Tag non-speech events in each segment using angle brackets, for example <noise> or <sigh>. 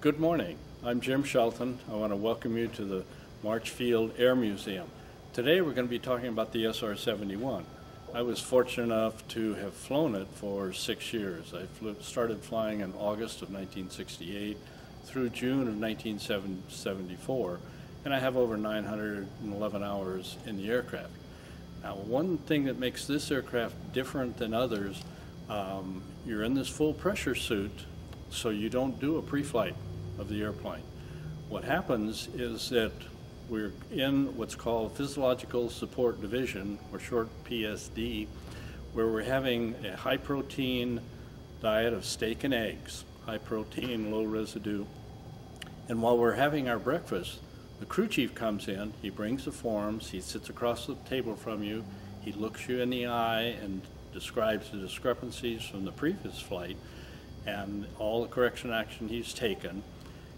Good morning. I'm Jim Shelton. I want to welcome you to the March Field Air Museum. Today we're going to be talking about the SR-71. I was fortunate enough to have flown it for six years. I flew, started flying in August of 1968 through June of 1974, and I have over 911 hours in the aircraft. Now, one thing that makes this aircraft different than others, um, you're in this full pressure suit, so you don't do a pre-flight of the airplane. What happens is that we're in what's called Physiological Support Division, or short PSD, where we're having a high protein diet of steak and eggs, high protein, low residue. And while we're having our breakfast, the crew chief comes in, he brings the forms, he sits across the table from you, he looks you in the eye and describes the discrepancies from the previous flight and all the correction action he's taken.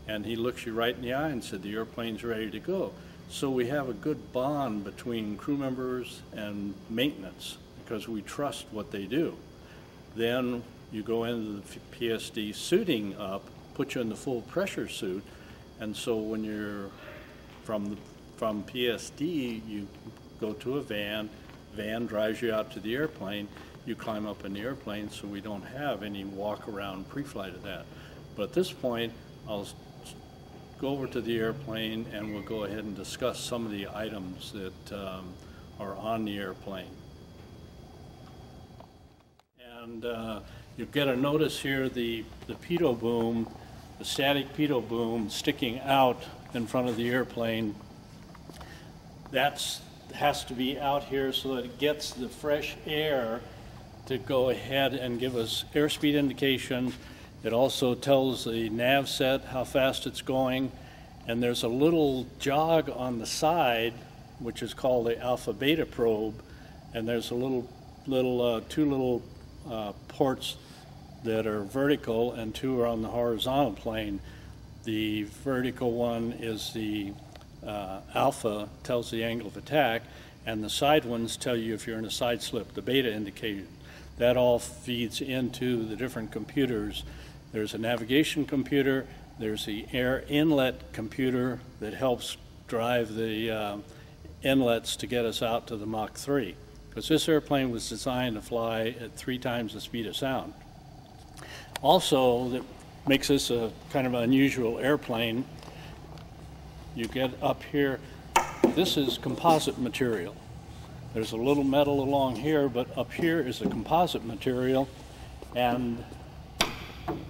And he looks you right in the eye and said, the airplane's ready to go. So we have a good bond between crew members and maintenance because we trust what they do. Then you go into the PSD suiting up, put you in the full pressure suit, and so when you're from, from PSD, you go to a van, van drives you out to the airplane, you climb up in the airplane so we don't have any walk around pre-flight of that. But at this point, I'll go over to the airplane and we'll go ahead and discuss some of the items that um, are on the airplane. And uh, you get a notice here the, the pitot boom, the static pitot boom sticking out in front of the airplane. That has to be out here so that it gets the fresh air to go ahead and give us airspeed indication. It also tells the nav set how fast it's going. And there's a little jog on the side, which is called the alpha beta probe. And there's a little, little uh, two little uh, ports that are vertical and two are on the horizontal plane. The vertical one is the uh, alpha, tells the angle of attack, and the side ones tell you if you're in a side slip, the beta indication. That all feeds into the different computers. There's a navigation computer, there's the air inlet computer that helps drive the uh, inlets to get us out to the Mach 3. Because this airplane was designed to fly at three times the speed of sound. Also, that makes this a kind of unusual airplane. You get up here, this is composite material. There's a little metal along here, but up here is a composite material, and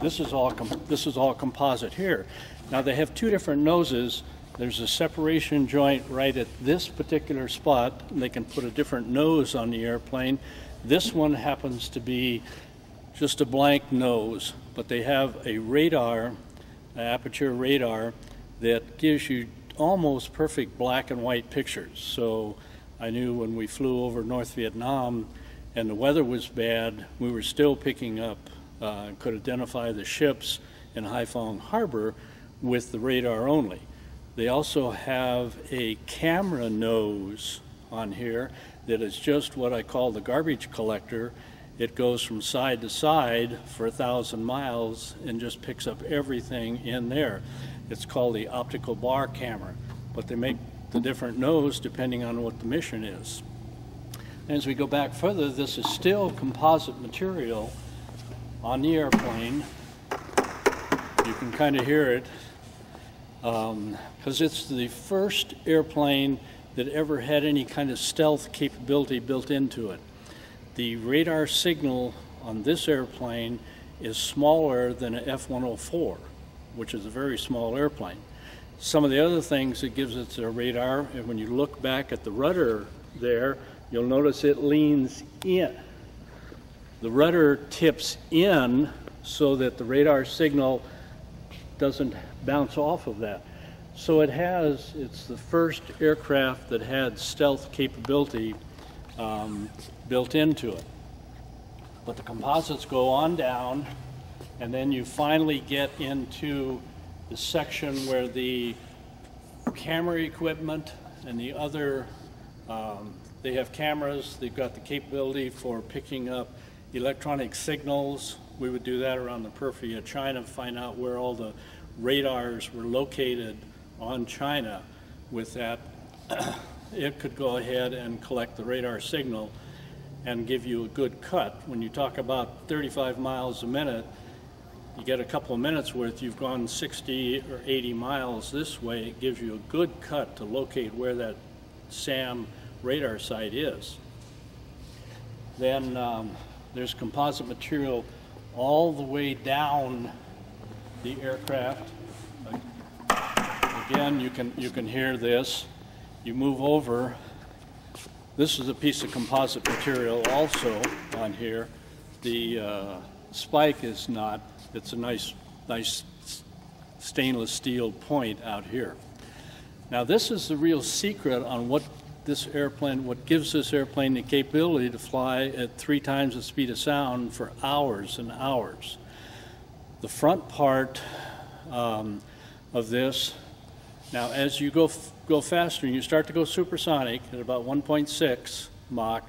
this is all this is all composite here. Now they have two different noses. There's a separation joint right at this particular spot. They can put a different nose on the airplane. This one happens to be just a blank nose, but they have a radar, aperture radar, that gives you almost perfect black and white pictures. So I knew when we flew over North Vietnam and the weather was bad, we were still picking up, uh, could identify the ships in Haiphong Harbor with the radar only. They also have a camera nose on here that is just what I call the garbage collector it goes from side to side for a thousand miles and just picks up everything in there. It's called the optical bar camera, but they make the different nose depending on what the mission is. As we go back further, this is still composite material on the airplane. You can kind of hear it because um, it's the first airplane that ever had any kind of stealth capability built into it. The radar signal on this airplane is smaller than an F-104, which is a very small airplane. Some of the other things it gives it a radar, and when you look back at the rudder there, you'll notice it leans in. The rudder tips in so that the radar signal doesn't bounce off of that. So it has, it's the first aircraft that had stealth capability um, built into it. But the composites go on down, and then you finally get into the section where the camera equipment and the other, um, they have cameras, they've got the capability for picking up electronic signals. We would do that around the periphery of China, find out where all the radars were located on China with that, <clears throat> it could go ahead and collect the radar signal and give you a good cut. When you talk about 35 miles a minute, you get a couple of minutes worth, you've gone 60 or 80 miles this way, it gives you a good cut to locate where that SAM radar site is. Then um, there's composite material all the way down the aircraft. Again, you can, you can hear this. You move over. This is a piece of composite material also on here. The uh, spike is not. It's a nice, nice stainless steel point out here. Now this is the real secret on what this airplane, what gives this airplane the capability to fly at three times the speed of sound for hours and hours. The front part um, of this, now as you go, go faster and you start to go supersonic at about 1.6 Mach,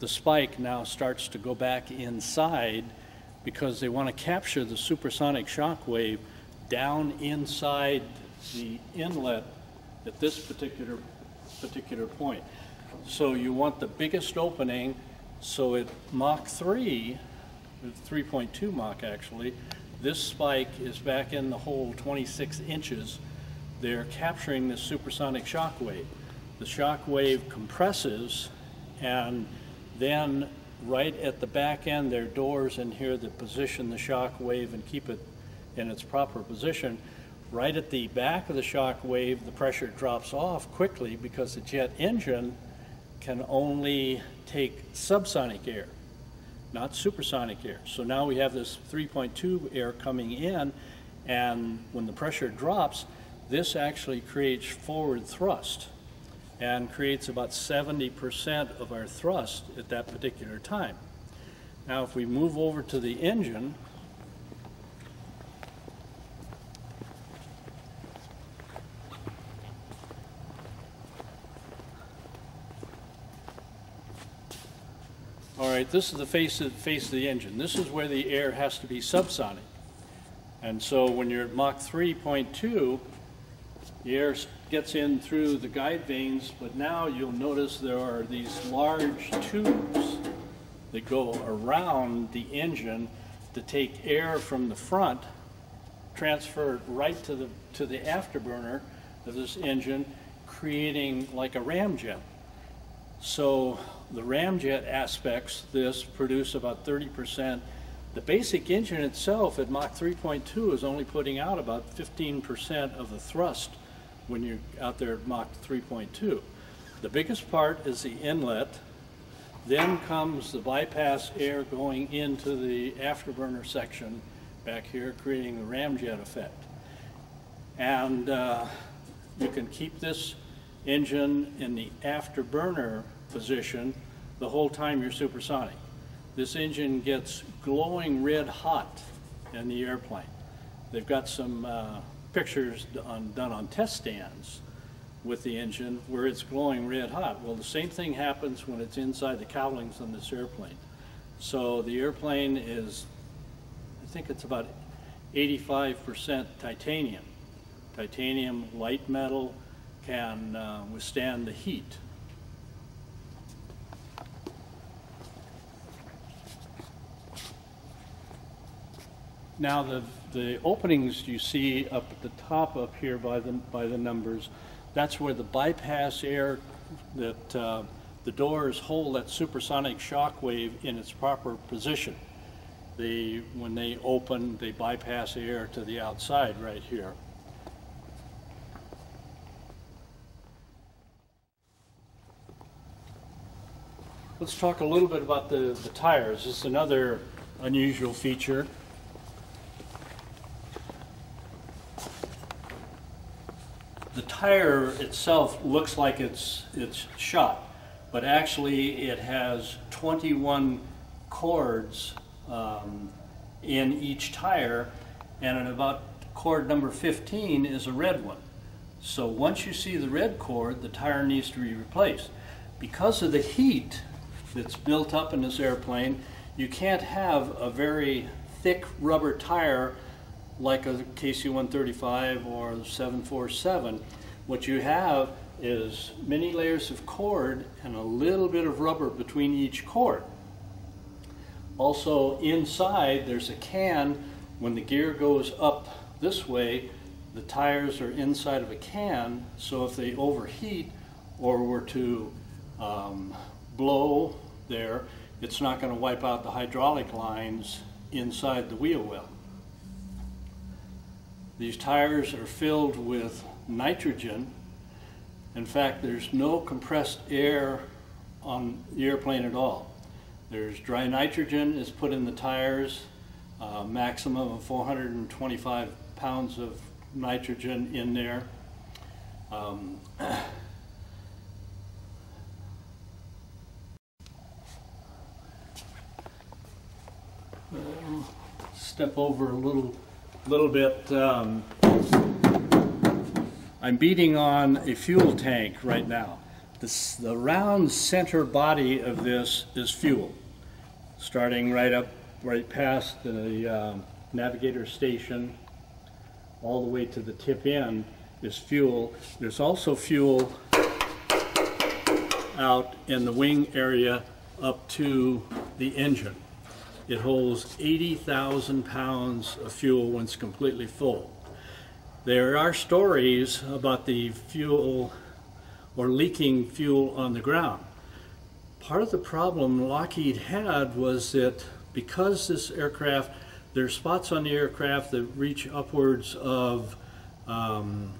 the spike now starts to go back inside because they want to capture the supersonic shock wave down inside the inlet at this particular particular point. So you want the biggest opening, so at Mach 3, 3.2 Mach actually, this spike is back in the hole 26 inches. They're capturing this supersonic shock wave. The shock wave compresses and then right at the back end, there are doors in here that position the shock wave and keep it in its proper position right at the back of the shock wave, the pressure drops off quickly because the jet engine can only take subsonic air, not supersonic air. So now we have this 3.2 air coming in, and when the pressure drops, this actually creates forward thrust and creates about 70% of our thrust at that particular time. Now if we move over to the engine, right, this is the face of, face of the engine. This is where the air has to be subsonic. And so when you're at Mach 3.2, the air gets in through the guide vanes, but now you'll notice there are these large tubes that go around the engine to take air from the front, transfer it right to the, to the afterburner of this engine, creating like a ramjet. So the ramjet aspects, this produce about 30%. The basic engine itself at Mach 3.2 is only putting out about 15% of the thrust when you're out there at Mach 3.2. The biggest part is the inlet. Then comes the bypass air going into the afterburner section back here, creating the ramjet effect. And uh, you can keep this engine in the afterburner position the whole time you're supersonic. This engine gets glowing red hot in the airplane. They've got some uh, pictures on, done on test stands with the engine where it's glowing red hot. Well, the same thing happens when it's inside the cowlings on this airplane. So the airplane is, I think it's about 85% titanium. Titanium, light metal, can uh, withstand the heat. Now the, the openings you see up at the top up here by the, by the numbers, that's where the bypass air that uh, the doors hold that supersonic shock wave in its proper position. They, when they open, they bypass air to the outside right here. Let's talk a little bit about the, the tires. This is another unusual feature. The tire itself looks like it's, it's shot, but actually it has 21 cords um, in each tire, and at about cord number 15 is a red one. So once you see the red cord, the tire needs to be replaced. Because of the heat that's built up in this airplane, you can't have a very thick rubber tire like a KC-135 or the 747. What you have is many layers of cord and a little bit of rubber between each cord. Also inside there's a can. When the gear goes up this way, the tires are inside of a can, so if they overheat or were to um, blow there, it's not going to wipe out the hydraulic lines inside the wheel well. These tires are filled with nitrogen. In fact, there's no compressed air on the airplane at all. There's dry nitrogen is put in the tires, uh, maximum of 425 pounds of nitrogen in there. Um, <clears throat> step over a little, little bit. Um, I'm beating on a fuel tank right now. This, the round center body of this is fuel, starting right up, right past the uh, navigator station, all the way to the tip end is fuel. There's also fuel out in the wing area up to the engine. It holds 80,000 pounds of fuel when it's completely full. There are stories about the fuel or leaking fuel on the ground. Part of the problem Lockheed had was that because this aircraft, there are spots on the aircraft that reach upwards of, um,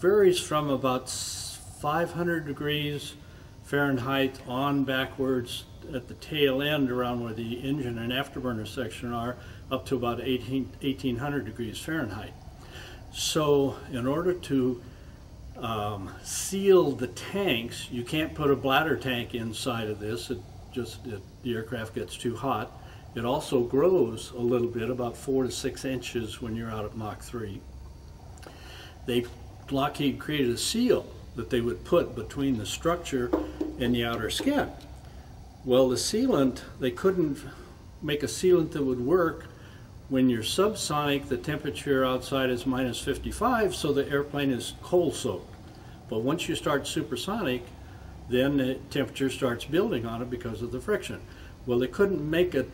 varies from about 500 degrees Fahrenheit on backwards at the tail end around where the engine and afterburner section are up to about 18, 1800 degrees Fahrenheit. So in order to um, seal the tanks, you can't put a bladder tank inside of this. It just, it, the aircraft gets too hot. It also grows a little bit, about four to six inches when you're out at Mach 3. They, Lockheed created a seal that they would put between the structure and the outer skin. Well, the sealant, they couldn't make a sealant that would work when you're subsonic, the temperature outside is minus 55, so the airplane is cold soaked. But once you start supersonic, then the temperature starts building on it because of the friction. Well, they couldn't make a,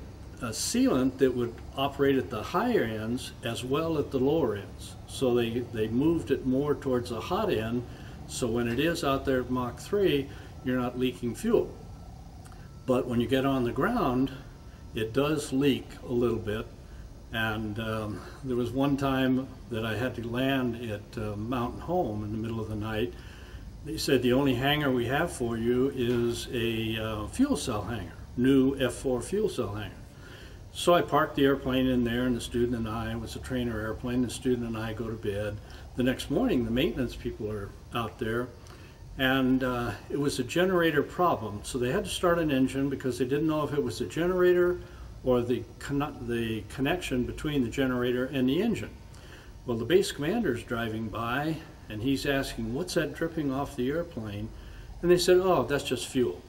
a sealant that would operate at the higher ends as well at the lower ends. So they, they moved it more towards the hot end, so when it is out there at Mach 3, you're not leaking fuel. But when you get on the ground, it does leak a little bit. And um, there was one time that I had to land at uh, Mountain Home in the middle of the night. They said the only hangar we have for you is a uh, fuel cell hangar, new F4 fuel cell hangar. So I parked the airplane in there and the student and I, it was a trainer airplane, the student and I go to bed. The next morning the maintenance people are out there and uh, it was a generator problem. So they had to start an engine because they didn't know if it was the generator or the, con the connection between the generator and the engine. Well, the base commander is driving by and he's asking, what's that dripping off the airplane? And they said, oh, that's just fuel.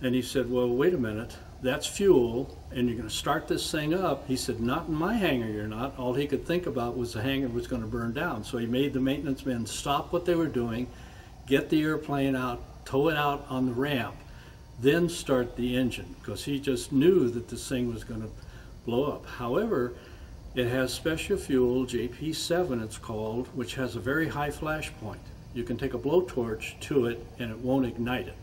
And he said, well, wait a minute, that's fuel, and you're going to start this thing up. He said, not in my hangar, you're not. All he could think about was the hangar was going to burn down. So he made the maintenance men stop what they were doing get the airplane out, tow it out on the ramp, then start the engine because he just knew that this thing was going to blow up. However, it has special fuel, JP7 it's called, which has a very high flash point. You can take a blowtorch to it and it won't ignite it.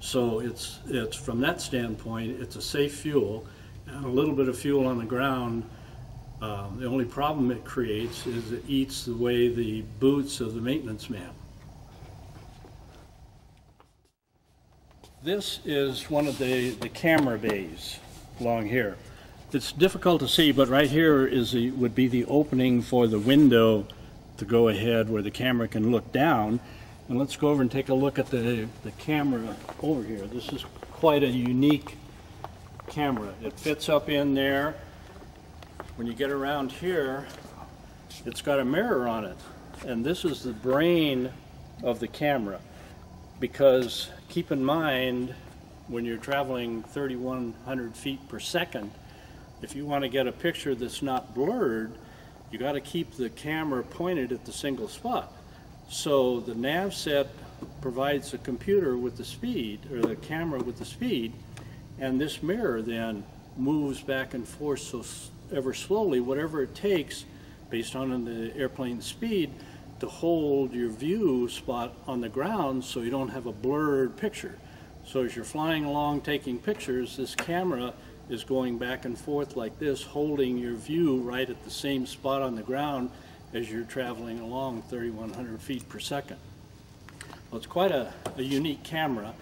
So it's, it's from that standpoint, it's a safe fuel. And a little bit of fuel on the ground, um, the only problem it creates is it eats away the boots of the maintenance man. This is one of the, the camera bays along here. It's difficult to see, but right here is the, would be the opening for the window to go ahead where the camera can look down. And let's go over and take a look at the, the camera over here. This is quite a unique camera. It fits up in there. When you get around here, it's got a mirror on it. And this is the brain of the camera because keep in mind when you're traveling 3,100 feet per second, if you want to get a picture that's not blurred, you got to keep the camera pointed at the single spot. So the nav set provides the computer with the speed, or the camera with the speed, and this mirror then moves back and forth so ever slowly, whatever it takes, based on the airplane speed, to hold your view spot on the ground so you don't have a blurred picture. So as you're flying along taking pictures, this camera is going back and forth like this, holding your view right at the same spot on the ground as you're traveling along 3,100 feet per second. Well, it's quite a, a unique camera.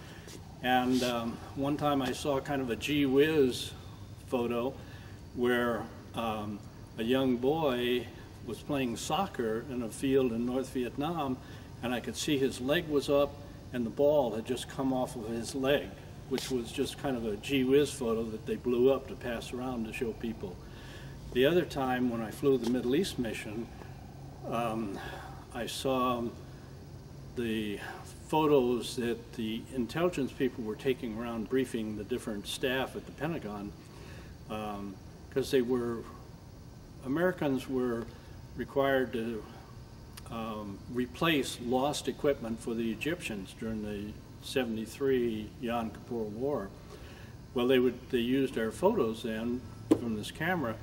And um, one time I saw kind of a gee whiz photo where um, a young boy was playing soccer in a field in North Vietnam, and I could see his leg was up and the ball had just come off of his leg, which was just kind of a gee whiz photo that they blew up to pass around to show people. The other time when I flew the Middle East mission, um, I saw the photos that the intelligence people were taking around briefing the different staff at the Pentagon because um, they were, Americans were required to um, replace lost equipment for the Egyptians during the 73 Yom Kippur War. Well, they would they used our photos then from this camera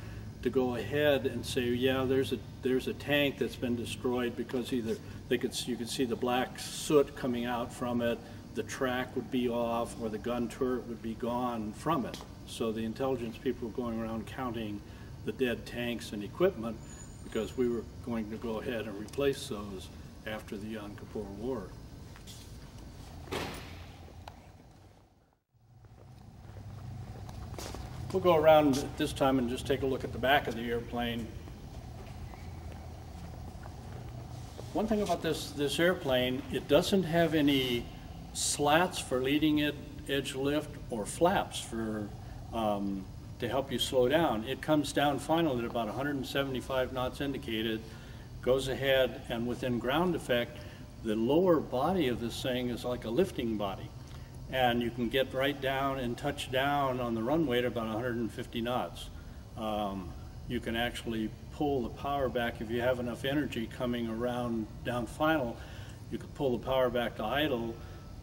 to go ahead and say, yeah, there's a there's a tank that's been destroyed because either they could you could see the black soot coming out from it, the track would be off, or the gun turret would be gone from it. So the intelligence people were going around counting the dead tanks and equipment because we were going to go ahead and replace those after the Yom Kippur War. We'll go around this time and just take a look at the back of the airplane. One thing about this, this airplane, it doesn't have any slats for leading it, edge lift or flaps for um, to help you slow down. It comes down finally at about 175 knots indicated, goes ahead, and within ground effect, the lower body of this thing is like a lifting body. And you can get right down and touch down on the runway at about 150 knots. Um, you can actually pull the power back if you have enough energy coming around down final. You could pull the power back to idle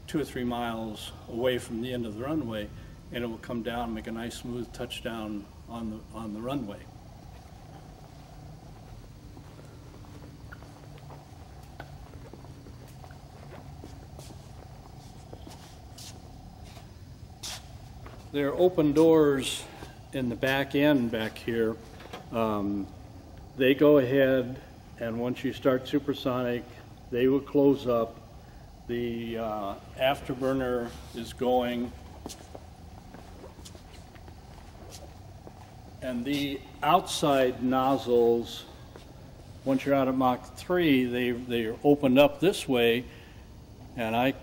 two or three miles away from the end of the runway and it will come down and make a nice smooth touchdown on the, on the runway. There are open doors in the back end back here. Um, they go ahead and once you start supersonic, they will close up. The uh, afterburner is going And the outside nozzles, once you're out of Mach 3, they, they're opened up this way. And I,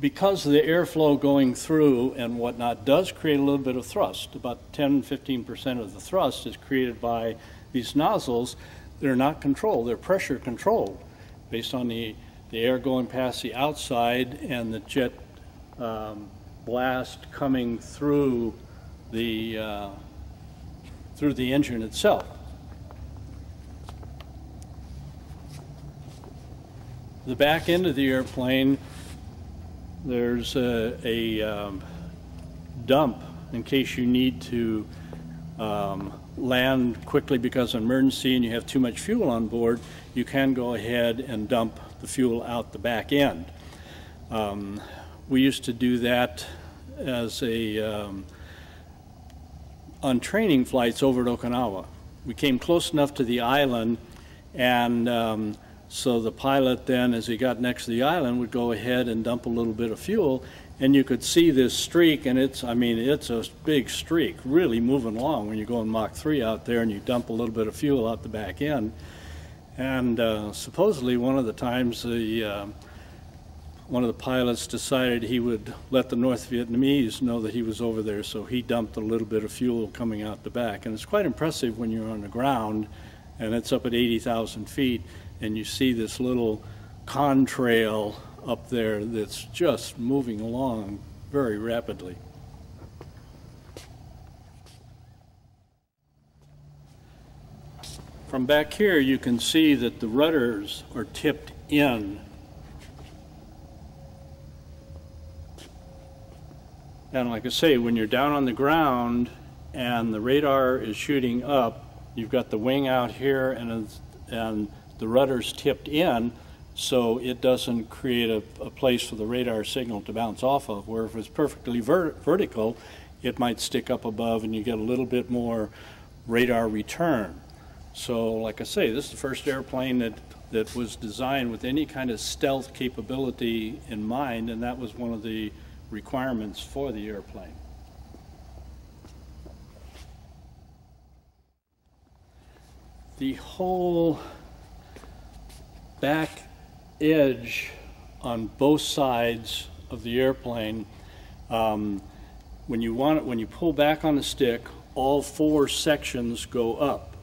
because of the airflow going through and whatnot, does create a little bit of thrust. About 10, 15% of the thrust is created by these nozzles. They're not controlled, they're pressure controlled based on the, the air going past the outside and the jet um, blast coming through the uh, through the engine itself. The back end of the airplane, there's a, a um, dump in case you need to um, land quickly because of emergency and you have too much fuel on board, you can go ahead and dump the fuel out the back end. Um, we used to do that as a um, on training flights over at Okinawa. We came close enough to the island, and um, so the pilot then, as he got next to the island, would go ahead and dump a little bit of fuel, and you could see this streak, and it's, I mean, it's a big streak, really moving along when you're going Mach 3 out there and you dump a little bit of fuel out the back end. And uh, supposedly one of the times the uh, one of the pilots decided he would let the North Vietnamese know that he was over there, so he dumped a little bit of fuel coming out the back. And it's quite impressive when you're on the ground and it's up at 80,000 feet and you see this little contrail up there that's just moving along very rapidly. from back here, you can see that the rudders are tipped in. And like I say, when you're down on the ground and the radar is shooting up, you've got the wing out here and, and the rudder's tipped in, so it doesn't create a, a place for the radar signal to bounce off of. Where if it's perfectly ver vertical, it might stick up above and you get a little bit more radar return. So, like I say, this is the first airplane that, that was designed with any kind of stealth capability in mind, and that was one of the requirements for the airplane. The whole back edge on both sides of the airplane, um, when you want it, when you pull back on the stick, all four sections go up.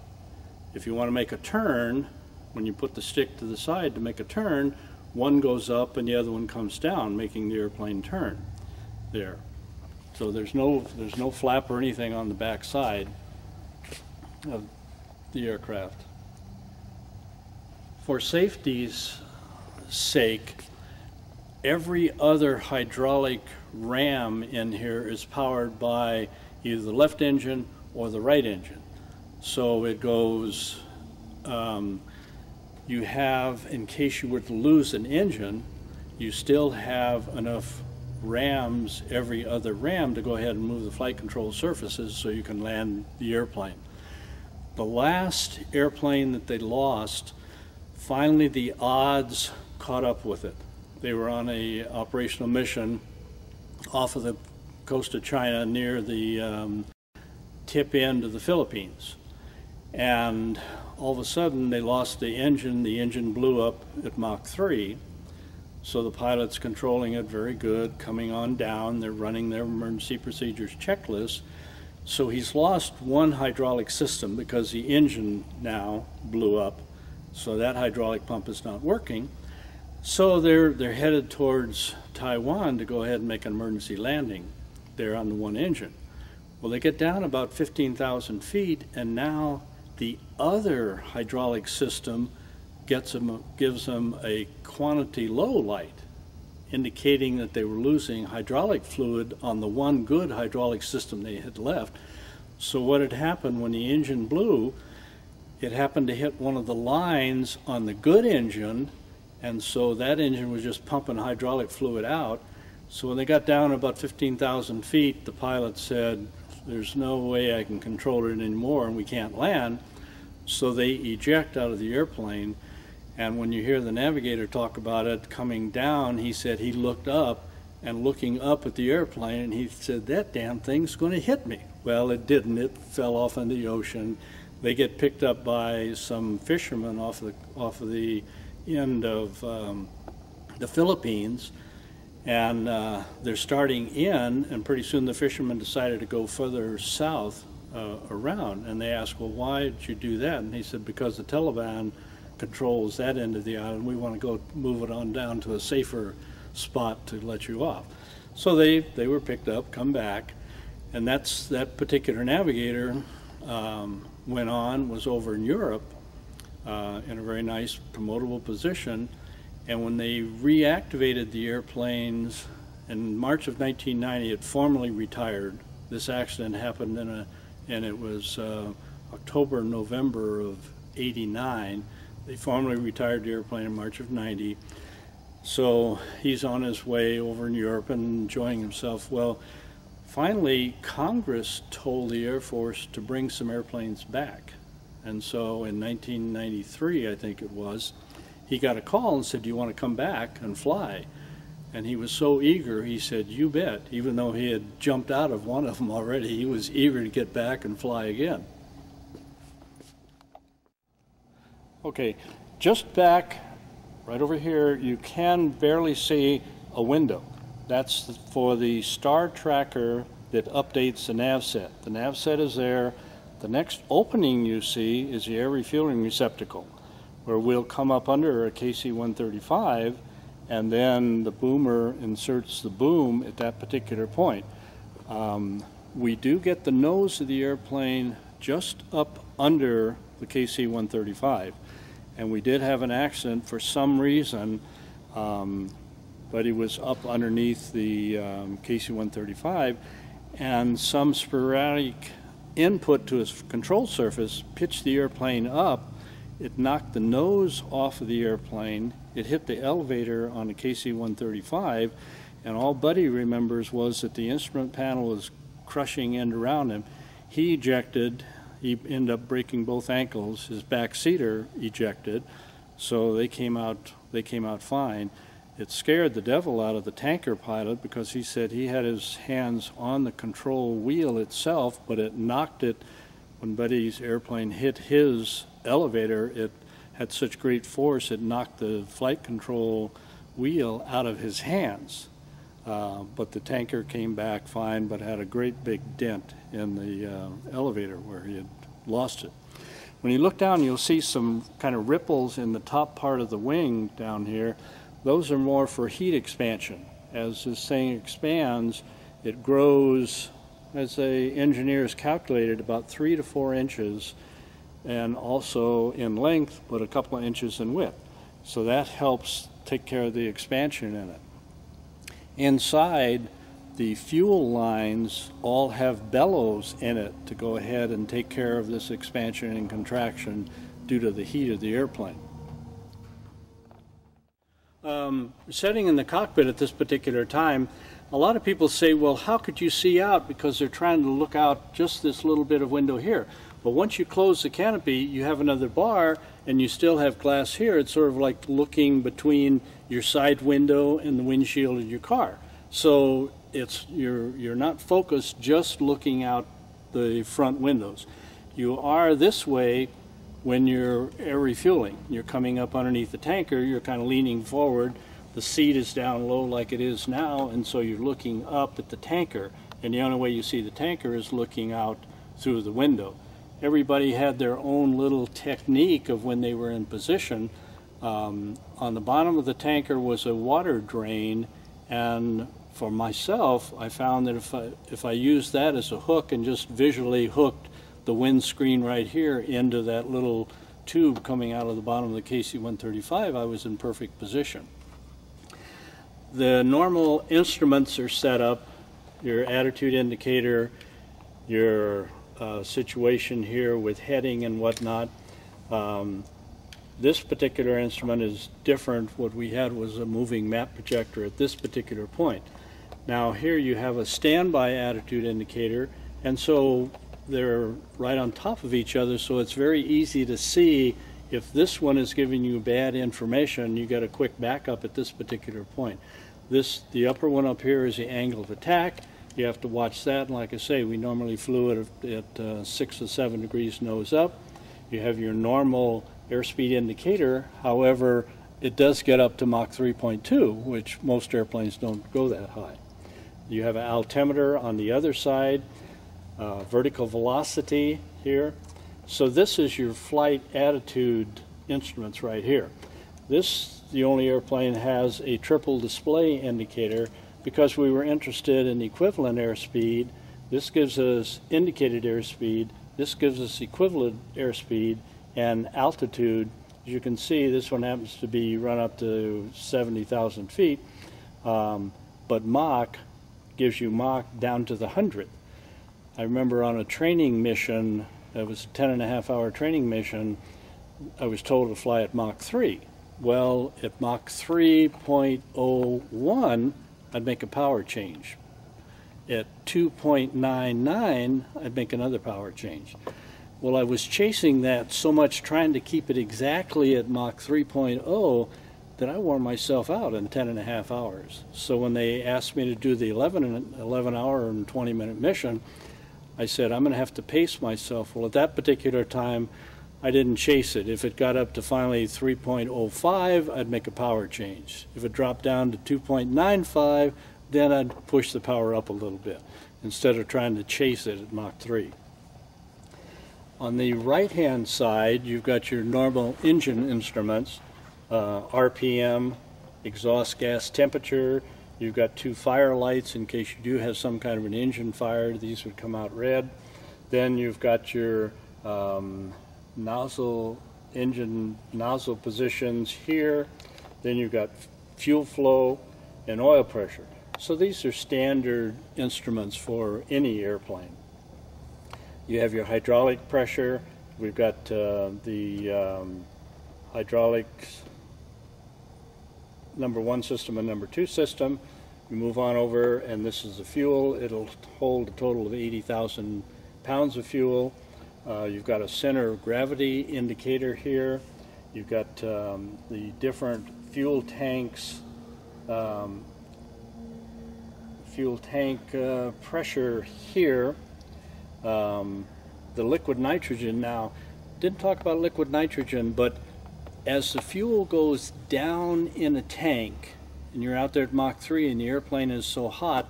If you want to make a turn, when you put the stick to the side to make a turn, one goes up and the other one comes down, making the airplane turn there. So there's no there's no flap or anything on the back side of the aircraft. For safety's sake, every other hydraulic ram in here is powered by either the left engine or the right engine. So it goes, um, you have, in case you were to lose an engine, you still have enough rams, every other ram, to go ahead and move the flight control surfaces so you can land the airplane. The last airplane that they lost, finally the odds caught up with it. They were on a operational mission off of the coast of China near the um, tip end of the Philippines. And all of a sudden they lost the engine. The engine blew up at Mach 3 so the pilot's controlling it very good, coming on down. They're running their emergency procedures checklist. So he's lost one hydraulic system because the engine now blew up. So that hydraulic pump is not working. So they're they're headed towards Taiwan to go ahead and make an emergency landing there on the one engine. Well, they get down about 15,000 feet, and now the other hydraulic system gets them, gives them a quantity low light, indicating that they were losing hydraulic fluid on the one good hydraulic system they had left. So what had happened when the engine blew, it happened to hit one of the lines on the good engine, and so that engine was just pumping hydraulic fluid out. So when they got down about 15,000 feet, the pilot said, there's no way I can control it anymore and we can't land. So they eject out of the airplane and when you hear the navigator talk about it coming down, he said he looked up and looking up at the airplane, and he said, That damn thing's going to hit me. Well, it didn't. It fell off in the ocean. They get picked up by some fishermen off the, off of the end of um, the Philippines, and uh, they're starting in, and pretty soon the fishermen decided to go further south uh, around. And they asked, Well, why did you do that? And he said, Because the Taliban controls that end of the island. We want to go move it on down to a safer spot to let you off. So they, they were picked up, come back, and that's that particular navigator um, went on, was over in Europe uh, in a very nice promotable position. And when they reactivated the airplanes in March of 1990, it formally retired. This accident happened in a, and it was uh, October, November of 89 they formally retired the airplane in March of 90. So he's on his way over in Europe and enjoying himself. Well, finally, Congress told the Air Force to bring some airplanes back. And so in 1993, I think it was, he got a call and said, Do you want to come back and fly? And he was so eager, he said, You bet. Even though he had jumped out of one of them already, he was eager to get back and fly again. Okay, just back, right over here, you can barely see a window. That's for the star tracker that updates the nav set. The nav set is there. The next opening you see is the air refueling receptacle, where we'll come up under a KC-135, and then the boomer inserts the boom at that particular point. Um, we do get the nose of the airplane just up under the KC-135. And we did have an accident for some reason, um, but he was up underneath the um, KC-135, and some sporadic input to his control surface pitched the airplane up. It knocked the nose off of the airplane. It hit the elevator on the KC-135, and all Buddy remembers was that the instrument panel was crushing end around him. He ejected. He ended up breaking both ankles. His back seater ejected, so they came out. They came out fine. It scared the devil out of the tanker pilot because he said he had his hands on the control wheel itself, but it knocked it when Buddy's airplane hit his elevator. It had such great force it knocked the flight control wheel out of his hands. Uh, but the tanker came back fine, but had a great big dent in the uh, elevator where he had lost it. When you look down, you'll see some kind of ripples in the top part of the wing down here. Those are more for heat expansion. As this thing expands, it grows, as the engineers calculated, about three to four inches, and also in length, but a couple of inches in width. So that helps take care of the expansion in it. Inside, the fuel lines all have bellows in it to go ahead and take care of this expansion and contraction due to the heat of the airplane. Um, sitting in the cockpit at this particular time, a lot of people say, well, how could you see out? Because they're trying to look out just this little bit of window here. But once you close the canopy, you have another bar and you still have glass here. It's sort of like looking between your side window and the windshield of your car. So it's you're you're not focused just looking out the front windows. You are this way when you're air refueling. You're coming up underneath the tanker, you're kind of leaning forward, the seat is down low like it is now, and so you're looking up at the tanker, and the only way you see the tanker is looking out through the window. Everybody had their own little technique of when they were in position. Um, on the bottom of the tanker was a water drain, and for myself, I found that if I, if I used that as a hook and just visually hooked the windscreen right here into that little tube coming out of the bottom of the KC-135, I was in perfect position. The normal instruments are set up, your attitude indicator, your uh, situation here with heading and whatnot. Um, this particular instrument is different. What we had was a moving map projector at this particular point. Now here you have a standby attitude indicator, and so they're right on top of each other, so it's very easy to see if this one is giving you bad information, you get a quick backup at this particular point. This, the upper one up here is the angle of attack. You have to watch that. And like I say, we normally flew at, at uh, six or seven degrees nose up. You have your normal airspeed indicator. However, it does get up to Mach 3.2, which most airplanes don't go that high. You have an altimeter on the other side uh, vertical velocity here. So this is your flight attitude instruments right here. This, the only airplane has a triple display indicator because we were interested in equivalent airspeed. This gives us indicated airspeed. This gives us equivalent airspeed and altitude. As you can see, this one happens to be run up to 70,000 feet, um, but Mach gives you Mach down to the hundredth. I remember on a training mission, it was a 10 and a half hour training mission, I was told to fly at Mach 3. Well, at Mach 3.01, I'd make a power change. At 2.99, I'd make another power change. Well, I was chasing that so much, trying to keep it exactly at Mach 3.0, that I wore myself out in 10 and a half hours. So when they asked me to do the 11, 11 hour and 20 minute mission, I said, I'm going to have to pace myself. Well, at that particular time, I didn't chase it. If it got up to finally 3.05, I'd make a power change. If it dropped down to 2.95, then I'd push the power up a little bit instead of trying to chase it at Mach 3. On the right hand side, you've got your normal engine instruments uh, RPM, exhaust gas temperature, You've got two fire lights in case you do have some kind of an engine fire. These would come out red. Then you've got your um, nozzle, engine nozzle positions here. Then you've got fuel flow and oil pressure. So these are standard instruments for any airplane. You have your hydraulic pressure. We've got uh, the um, hydraulics number one system and number two system. You move on over, and this is the fuel. It'll hold a total of 80,000 pounds of fuel. Uh, you've got a center of gravity indicator here. You've got um, the different fuel tanks, um, fuel tank uh, pressure here. Um, the liquid nitrogen now, didn't talk about liquid nitrogen, but as the fuel goes down in a tank, and you're out there at Mach 3 and the airplane is so hot,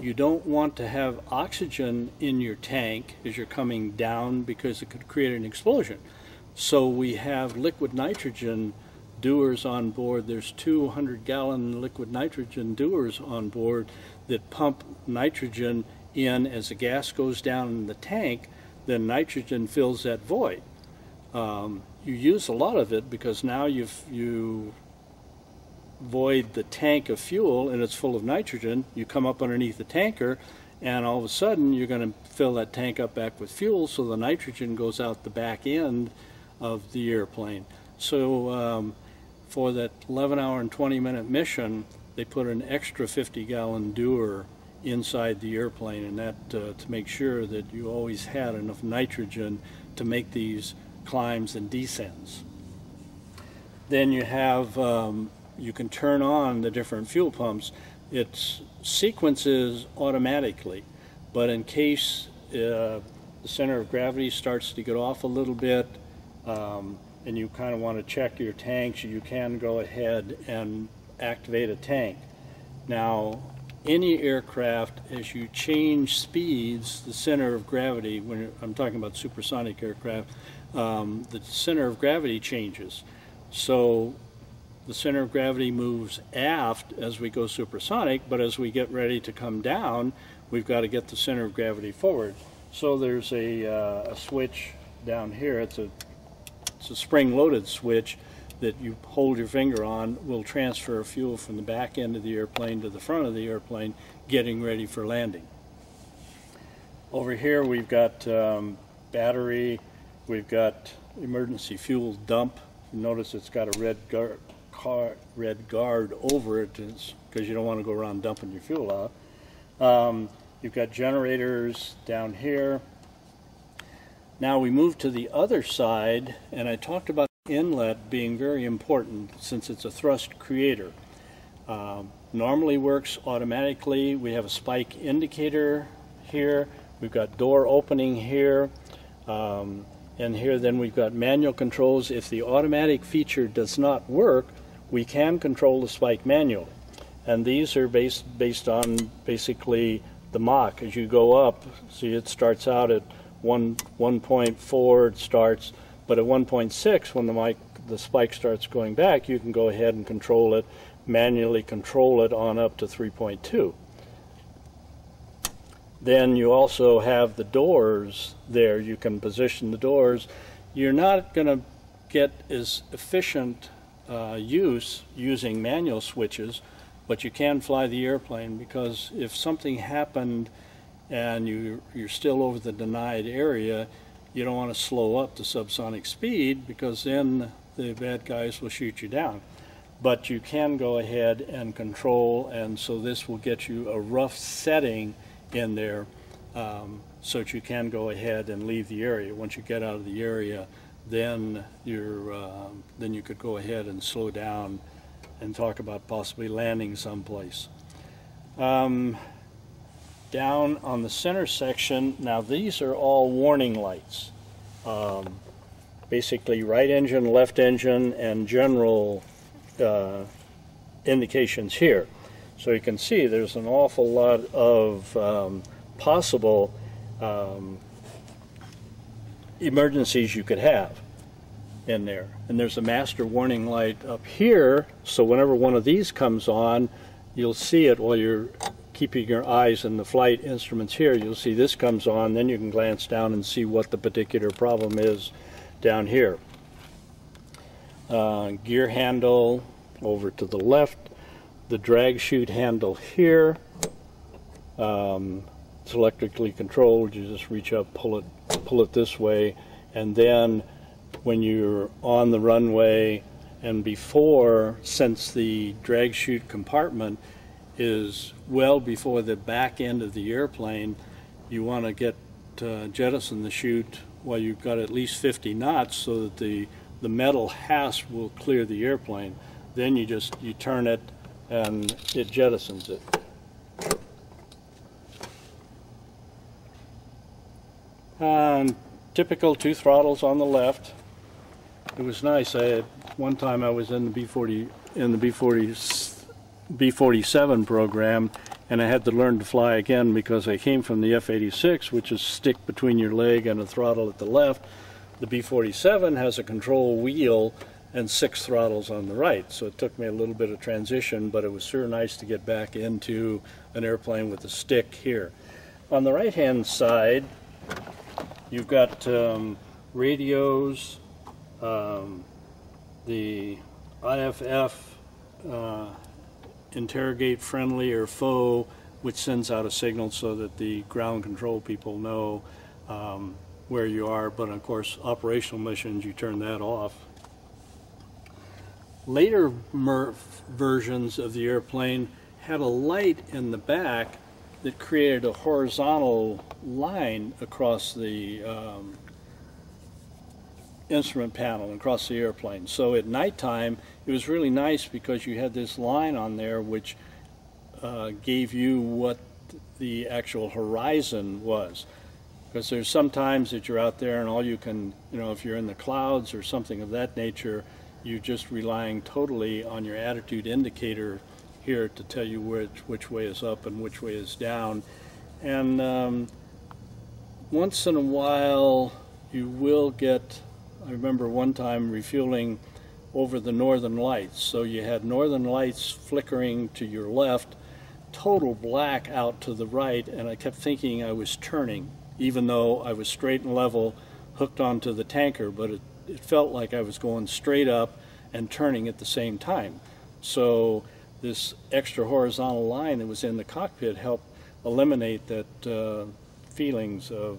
you don't want to have oxygen in your tank as you're coming down because it could create an explosion. So we have liquid nitrogen dewars on board. There's 200 gallon liquid nitrogen dewars on board that pump nitrogen in as the gas goes down in the tank, then nitrogen fills that void. Um, you use a lot of it because now you've you void the tank of fuel and it's full of nitrogen, you come up underneath the tanker and all of a sudden you're going to fill that tank up back with fuel so the nitrogen goes out the back end of the airplane. So um, for that 11 hour and 20 minute mission, they put an extra 50 gallon dewar inside the airplane and that uh, to make sure that you always had enough nitrogen to make these climbs and descends. Then you have um, you can turn on the different fuel pumps. It sequences automatically, but in case uh, the center of gravity starts to get off a little bit, um, and you kind of want to check your tanks, you can go ahead and activate a tank. Now, any aircraft, as you change speeds, the center of gravity, when I'm talking about supersonic aircraft, um, the center of gravity changes. So the center of gravity moves aft as we go supersonic, but as we get ready to come down, we've got to get the center of gravity forward. So there's a, uh, a switch down here. It's a, it's a spring-loaded switch that you hold your finger on will transfer fuel from the back end of the airplane to the front of the airplane, getting ready for landing. Over here we've got um, battery, we've got emergency fuel dump. Notice it's got a red guard, car, red guard over it because you don't want to go around dumping your fuel out. Um, you've got generators down here. Now we move to the other side, and I talked about inlet being very important since it's a thrust creator. Um, normally works automatically. We have a spike indicator here. We've got door opening here. Um, and here then we've got manual controls. If the automatic feature does not work, we can control the spike manually. And these are based, based on basically the Mach. As you go up, see it starts out at 1, 1.4, it starts, but at 1.6, when the, mic, the spike starts going back, you can go ahead and control it, manually control it on up to 3.2. Then you also have the doors there. You can position the doors. You're not going to get as efficient uh, use using manual switches, but you can fly the airplane because if something happened and you, you're still over the denied area, you don't want to slow up to subsonic speed because then the bad guys will shoot you down. But you can go ahead and control, and so this will get you a rough setting in there um, so that you can go ahead and leave the area. Once you get out of the area, then you're uh, then you could go ahead and slow down and talk about possibly landing someplace. Um, down on the center section, now these are all warning lights. Um, basically right engine, left engine, and general uh, indications here. So you can see there's an awful lot of um, possible um, emergencies you could have in there. And there's a master warning light up here, so whenever one of these comes on, you'll see it while you're keeping your eyes in the flight instruments here. You'll see this comes on, then you can glance down and see what the particular problem is down here. Uh, gear handle over to the left, the drag chute handle here. Um, it's electrically controlled. You just reach up, pull it, pull it this way, and then when you're on the runway and before, since the drag chute compartment is well before the back end of the airplane, you want to get uh, jettison the chute while you've got at least 50 knots so that the the metal hasp will clear the airplane. Then you just you turn it and it jettisons it. And typical two throttles on the left. It was nice. I had one time I was in the B40 in the B40 B47 program and I had to learn to fly again because I came from the F86 which is stick between your leg and a throttle at the left. The B47 has a control wheel and six throttles on the right. So it took me a little bit of transition, but it was sure nice to get back into an airplane with a stick here. On the right hand side, You've got um, radios, um, the IFF uh, interrogate friendly or foe, which sends out a signal so that the ground control people know um, where you are. But of course, operational missions, you turn that off. Later versions of the airplane had a light in the back that created a horizontal line across the um, instrument panel and across the airplane. So at nighttime, it was really nice because you had this line on there which uh, gave you what the actual horizon was. Because there's some times that you're out there and all you can, you know, if you're in the clouds or something of that nature, you're just relying totally on your attitude indicator here to tell you which, which way is up and which way is down. And um, once in a while, you will get, I remember one time refueling over the northern lights. So you had northern lights flickering to your left, total black out to the right, and I kept thinking I was turning, even though I was straight and level hooked onto the tanker, but it, it felt like I was going straight up and turning at the same time. So this extra horizontal line that was in the cockpit helped eliminate that uh, feelings of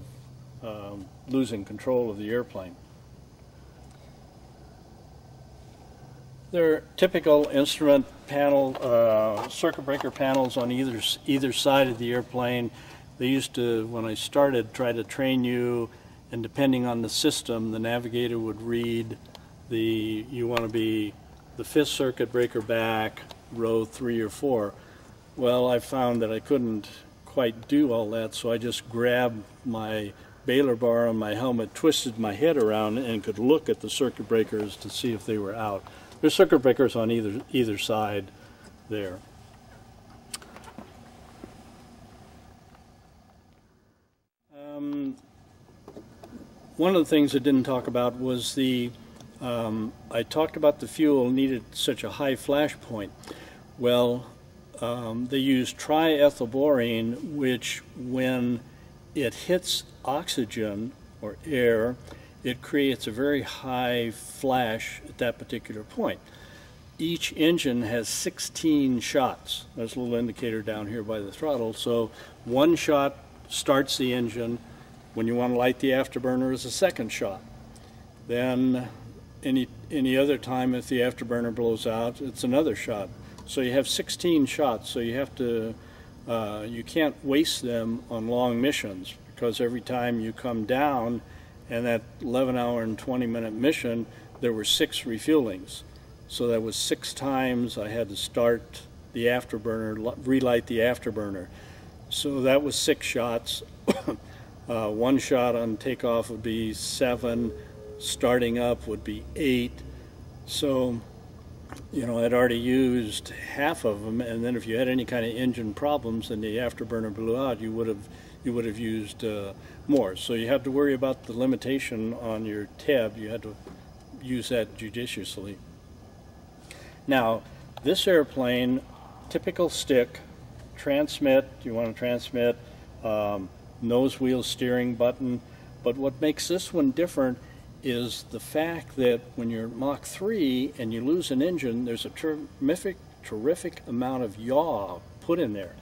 um, losing control of the airplane. There are typical instrument panel, uh, circuit breaker panels on either either side of the airplane. They used to, when I started, try to train you, and depending on the system, the navigator would read the you want to be the fifth circuit breaker back, row three or four. Well, I found that I couldn't quite do all that, so I just grabbed my bailer bar on my helmet, twisted my head around, and could look at the circuit breakers to see if they were out. There's circuit breakers on either either side there. Um, one of the things I didn't talk about was the um, I talked about the fuel needed such a high flash point. Well, um, they use triethylborane, which when it hits oxygen or air, it creates a very high flash at that particular point. Each engine has 16 shots. There's a little indicator down here by the throttle. So one shot starts the engine. When you want to light the afterburner is a second shot. Then any any other time if the afterburner blows out, it's another shot. So you have 16 shots. So you have to uh, you can't waste them on long missions because every time you come down, and that 11 hour and 20 minute mission, there were six refuelings. So that was six times I had to start the afterburner, relight the afterburner. So that was six shots. <coughs> uh, one shot on takeoff would be seven starting up would be eight. So, you know, I'd already used half of them, and then if you had any kind of engine problems and the afterburner blew out, you would have you would have used uh, more. So you have to worry about the limitation on your tab. You had to use that judiciously. Now, this airplane, typical stick, transmit. You want to transmit um, nose wheel steering button, but what makes this one different is the fact that when you're Mach 3 and you lose an engine, there's a terrific, terrific amount of yaw put in there.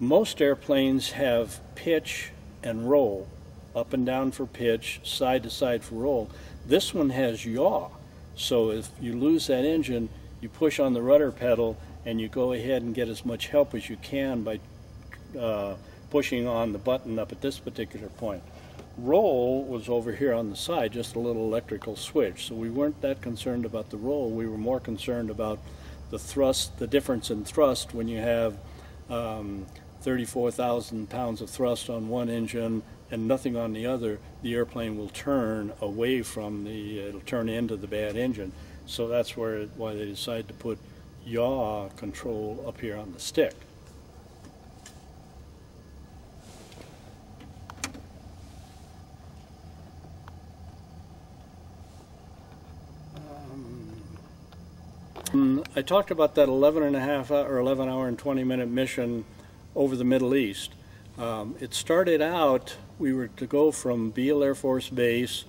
Most airplanes have pitch and roll, up and down for pitch, side to side for roll. This one has yaw. So if you lose that engine, you push on the rudder pedal and you go ahead and get as much help as you can by uh, pushing on the button up at this particular point. Roll was over here on the side, just a little electrical switch. So we weren't that concerned about the roll. We were more concerned about the thrust, the difference in thrust when you have um, 34,000 pounds of thrust on one engine and nothing on the other, the airplane will turn away from the, it'll turn into the bad engine. So that's where why they decided to put yaw control up here on the stick. Um, I talked about that 11 and a half or 11 hour and 20 minute mission over the Middle East. Um, it started out, we were to go from Beale Air Force Base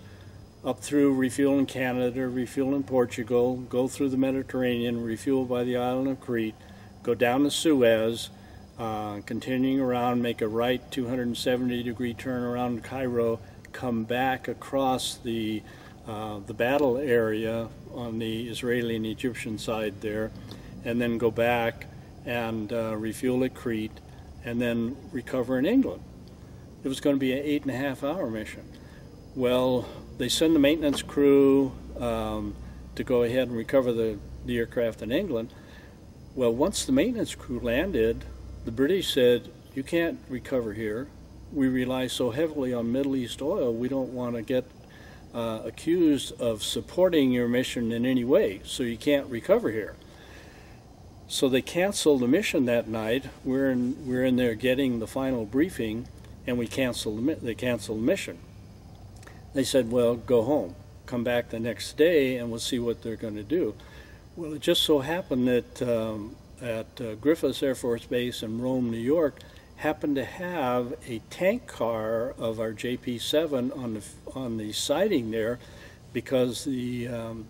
up through refuel in Canada, refuel in Portugal, go through the Mediterranean, refuel by the island of Crete, go down to Suez, uh, continuing around, make a right 270 degree turn around Cairo, come back across the uh, the battle area on the Israeli and Egyptian side there, and then go back and uh, refuel at Crete, and then recover in England. It was going to be an eight and a half hour mission. Well, they send the maintenance crew um, to go ahead and recover the, the aircraft in England. Well, once the maintenance crew landed, the British said, You can't recover here. We rely so heavily on Middle East oil, we don't want to get uh, accused of supporting your mission in any way, so you can't recover here. So they canceled the mission that night. We're in, we're in there getting the final briefing, and we canceled the, they canceled the mission. They said, well, go home. Come back the next day, and we'll see what they're going to do. Well, it just so happened that um, at uh, Griffiss Air Force Base in Rome, New York, happened to have a tank car of our JP7 on the on the siding there, because the um,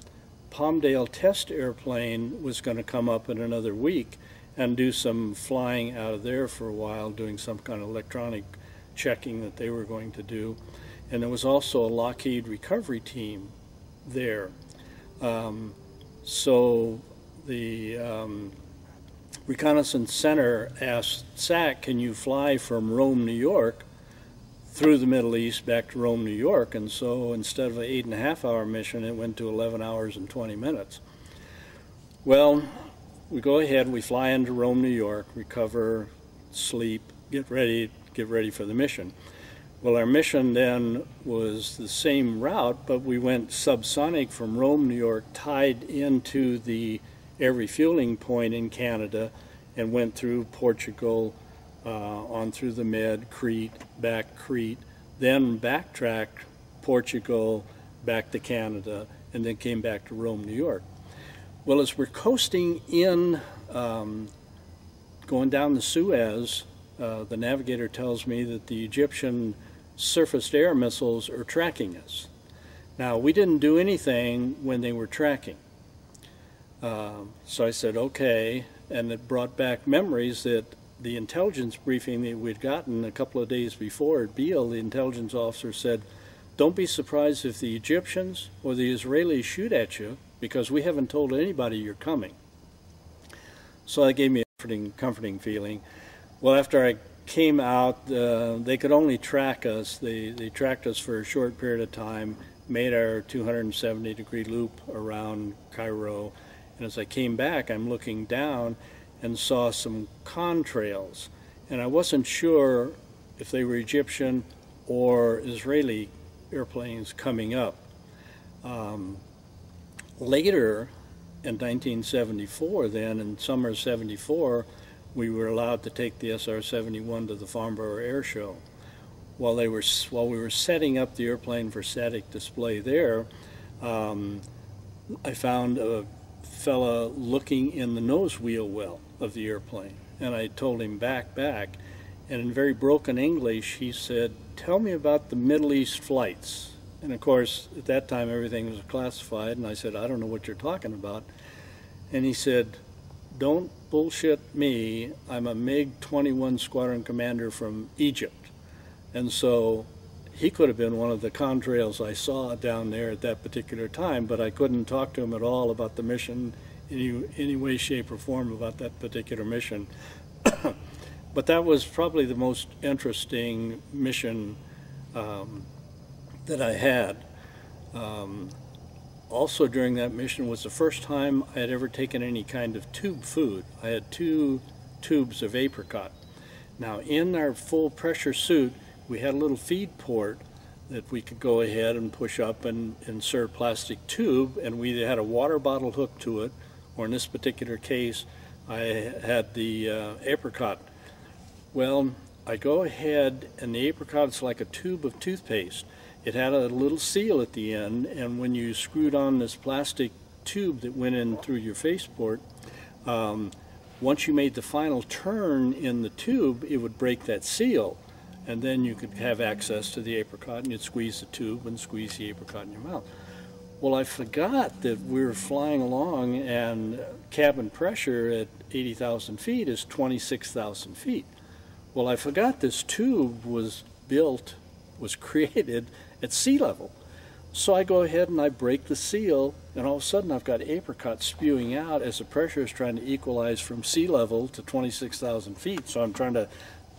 Palmdale test airplane was going to come up in another week and do some flying out of there for a while, doing some kind of electronic checking that they were going to do. And there was also a Lockheed recovery team there. Um, so the um, Reconnaissance Center asked SAC, can you fly from Rome, New York, through the Middle East back to Rome, New York? And so instead of an eight and a half hour mission, it went to 11 hours and 20 minutes. Well, we go ahead, we fly into Rome, New York, recover, sleep, get ready, get ready for the mission. Well, our mission then was the same route, but we went subsonic from Rome, New York, tied into the air refueling point in Canada and went through Portugal, uh, on through the Med, Crete, back Crete, then backtracked Portugal, back to Canada, and then came back to Rome, New York. Well, as we're coasting in, um, going down the Suez, uh, the navigator tells me that the Egyptian surfaced air missiles are tracking us. Now, we didn't do anything when they were tracking. Um, so I said, okay, and it brought back memories that the intelligence briefing that we'd gotten a couple of days before at Beale, the intelligence officer said, don't be surprised if the Egyptians or the Israelis shoot at you because we haven't told anybody you're coming. So that gave me a comforting, comforting feeling. Well, after I came out, uh, they could only track us. They, they tracked us for a short period of time, made our 270 degree loop around Cairo, and as I came back, I'm looking down and saw some contrails. And I wasn't sure if they were Egyptian or Israeli airplanes coming up. Um, later, in 1974, then in summer 74, we were allowed to take the SR-71 to the Farnborough Air Show. While they were while we were setting up the airplane for static display there, um, I found a fella looking in the nose wheel well of the airplane. And I told him back, back. And in very broken English, he said, Tell me about the Middle East flights. And of course, at that time, everything was classified, and I said, I don't know what you're talking about. And he said, Don't bullshit me. I'm a MiG 21 squadron commander from Egypt. And so he could have been one of the contrails I saw down there at that particular time, but I couldn't talk to him at all about the mission, any, any way, shape, or form about that particular mission. <coughs> but that was probably the most interesting mission um, that I had. Um, also during that mission was the first time I had ever taken any kind of tube food. I had two tubes of apricot. Now in our full pressure suit, we had a little feed port that we could go ahead and push up and insert plastic tube and we had a water bottle hooked to it or in this particular case I had the uh, apricot. Well I go ahead and the apricot is like a tube of toothpaste it had a little seal at the end, and when you screwed on this plastic tube that went in through your faceport, um, once you made the final turn in the tube, it would break that seal, and then you could have access to the apricot, and you'd squeeze the tube and squeeze the apricot in your mouth. Well, I forgot that we were flying along, and cabin pressure at 80,000 feet is 26,000 feet. Well, I forgot this tube was built, was <laughs> created at sea level. So I go ahead and I break the seal, and all of a sudden I've got apricots spewing out as the pressure is trying to equalize from sea level to 26,000 feet. So I'm trying to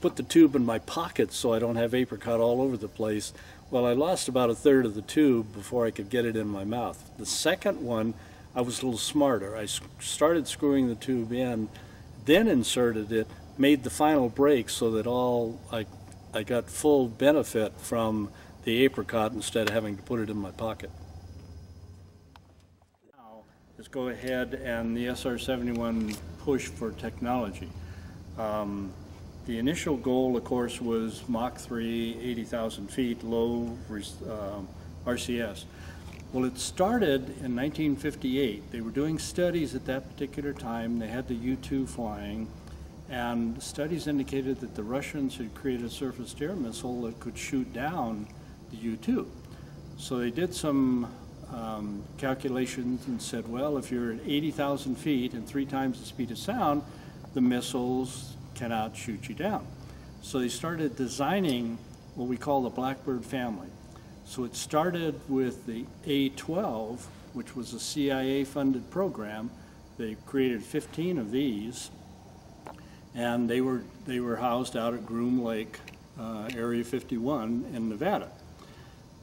put the tube in my pocket so I don't have apricot all over the place. Well, I lost about a third of the tube before I could get it in my mouth. The second one, I was a little smarter. I started screwing the tube in, then inserted it, made the final break so that all I, I got full benefit from the apricot instead of having to put it in my pocket. Now, let's go ahead and the SR-71 push for technology. Um, the initial goal, of course, was Mach 3, 80,000 feet, low uh, RCS. Well, it started in 1958. They were doing studies at that particular time. They had the U-2 flying, and studies indicated that the Russians had created a surface-to-air missile that could shoot down the U2. So they did some um, calculations and said, well, if you're at 80,000 feet and three times the speed of sound, the missiles cannot shoot you down. So they started designing what we call the Blackbird family. So it started with the A-12, which was a CIA-funded program. They created 15 of these, and they were, they were housed out at Groom Lake, uh, Area 51 in Nevada.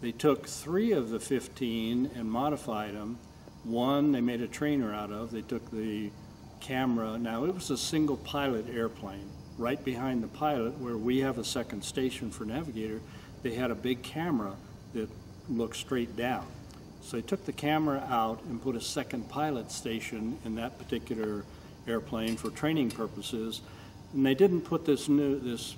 They took three of the 15 and modified them. One they made a trainer out of. They took the camera. Now it was a single pilot airplane. Right behind the pilot, where we have a second station for navigator, they had a big camera that looked straight down. So they took the camera out and put a second pilot station in that particular airplane for training purposes. And they didn't put this new this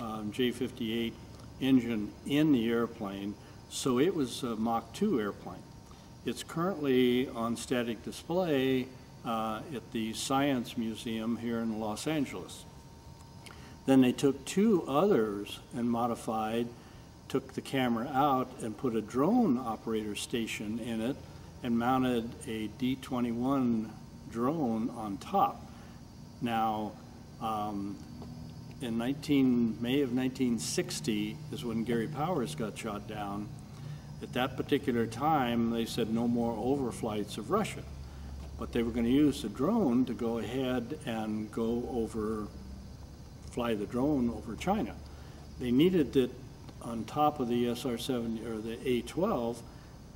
um, J58 engine in the airplane. So it was a Mach 2 airplane. It's currently on static display uh, at the Science Museum here in Los Angeles. Then they took two others and modified, took the camera out and put a drone operator station in it and mounted a D-21 drone on top. Now, um, in 19, May of 1960 is when Gary Powers got shot down at that particular time, they said no more overflights of Russia. But they were going to use the drone to go ahead and go over, fly the drone over China. They needed it on top of the SR-7 or the A-12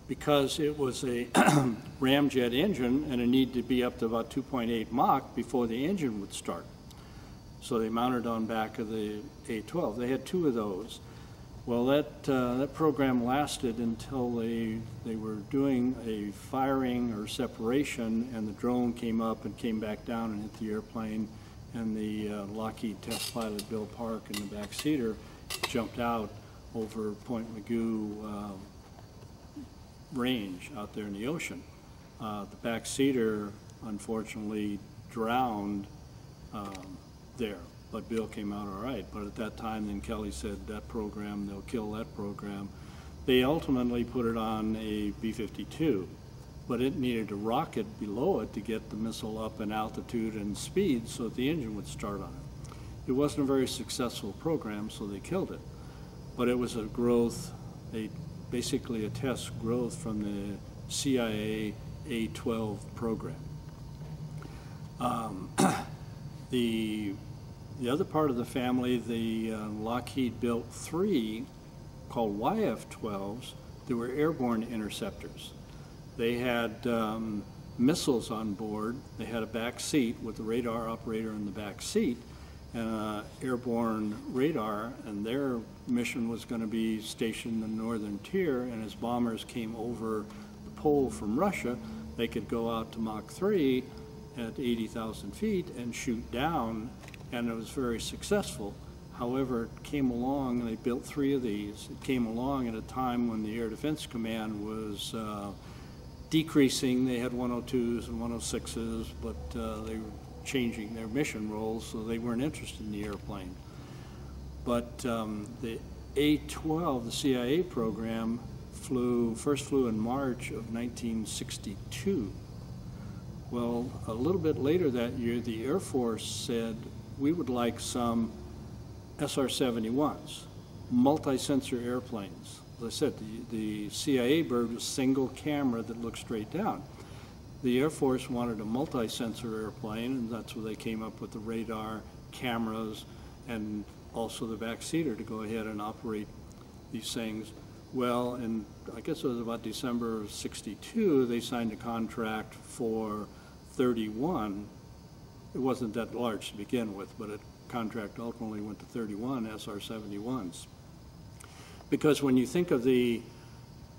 because it was a <clears throat> ramjet engine and it needed to be up to about 2.8 Mach before the engine would start. So they mounted on back of the A-12. They had two of those. Well, that, uh, that program lasted until they, they were doing a firing or separation, and the drone came up and came back down and hit the airplane, and the uh, Lockheed test pilot, Bill Park, in the back seater jumped out over Point Mugu uh, range out there in the ocean. Uh, the back seater, unfortunately, drowned um, there but Bill came out all right. But at that time, then Kelly said that program, they'll kill that program. They ultimately put it on a B-52, but it needed a rocket below it to get the missile up in altitude and speed so that the engine would start on it. It wasn't a very successful program, so they killed it. But it was a growth, a, basically a test growth from the CIA A-12 program. Um, <clears throat> the, the other part of the family, the uh, Lockheed built three called YF-12s that were airborne interceptors. They had um, missiles on board. They had a back seat with the radar operator in the back seat and an airborne radar, and their mission was going to be stationed in the northern tier, and as bombers came over the pole from Russia, they could go out to Mach 3 at 80,000 feet and shoot down, and it was very successful. However, it came along, and they built three of these. It came along at a time when the Air Defense Command was uh, decreasing. They had 102s and 106s, but uh, they were changing their mission roles, so they weren't interested in the airplane. But um, the A-12, the CIA program, flew first flew in March of 1962 well, a little bit later that year, the Air Force said we would like some SR-71s, multi-sensor airplanes. As I said, the, the CIA bird was single camera that looked straight down. The Air Force wanted a multi-sensor airplane, and that's where they came up with the radar, cameras, and also the backseater to go ahead and operate these things. Well, and I guess it was about December of 62, they signed a contract for 31, it wasn't that large to begin with, but a contract ultimately went to 31 SR-71s. Because when you think of the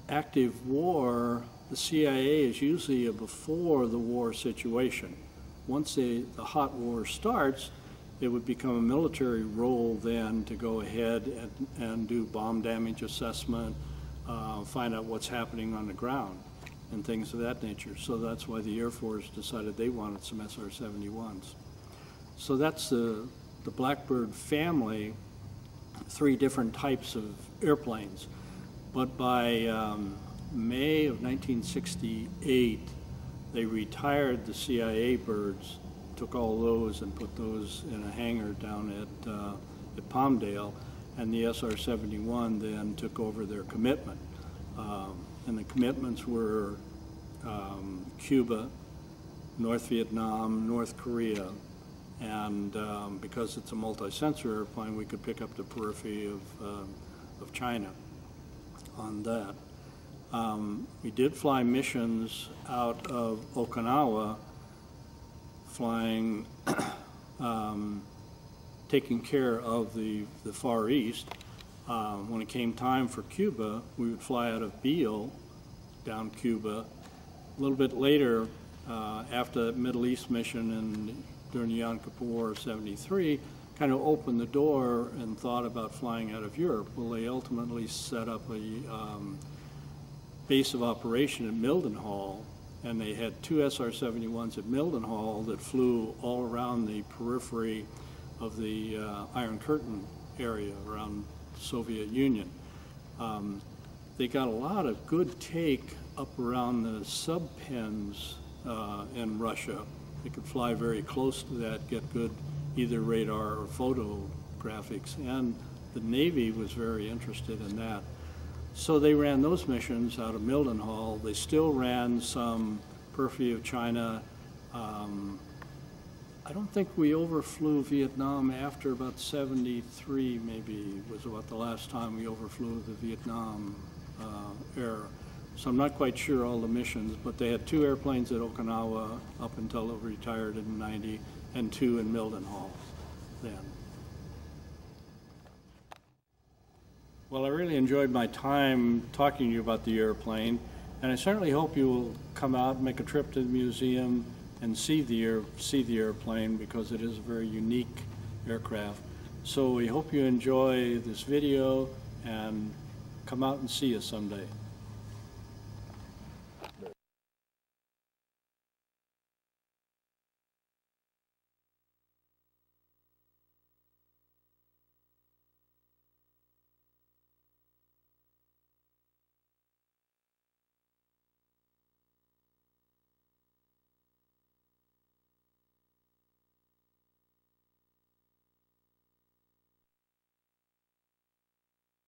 active war, the CIA is usually a before the war situation. Once the, the hot war starts, it would become a military role then to go ahead and, and do bomb damage assessment, uh, find out what's happening on the ground and things of that nature. So that's why the Air Force decided they wanted some SR-71s. So that's the, the Blackbird family, three different types of airplanes. But by um, May of 1968, they retired the CIA birds, took all those and put those in a hangar down at, uh, at Palmdale, and the SR-71 then took over their commitment. Um, and the commitments were um, Cuba, North Vietnam, North Korea, and um, because it's a multi-sensor airplane, we could pick up the periphery of, uh, of China on that. Um, we did fly missions out of Okinawa, flying, <coughs> um, taking care of the, the Far East, uh, when it came time for Cuba, we would fly out of Beale down Cuba. A little bit later, uh, after the Middle East mission and during Yom Kippur War of 73, kind of opened the door and thought about flying out of Europe. Well, they ultimately set up a um, base of operation at Mildenhall, and they had two SR-71s at Mildenhall that flew all around the periphery of the uh, Iron Curtain area around Soviet Union. Um, they got a lot of good take up around the subpens uh, in Russia. They could fly very close to that, get good either radar or photo graphics, and the Navy was very interested in that. So they ran those missions out of Mildenhall. They still ran some periphery of China, um, I don't think we overflew Vietnam after about 73 maybe was about the last time we overflew the Vietnam uh, era. So I'm not quite sure all the missions, but they had two airplanes at Okinawa up until it retired in 90 and two in Mildenhall then. Well, I really enjoyed my time talking to you about the airplane, and I certainly hope you will come out, make a trip to the museum, and see the, air, see the airplane because it is a very unique aircraft. So we hope you enjoy this video and come out and see us someday.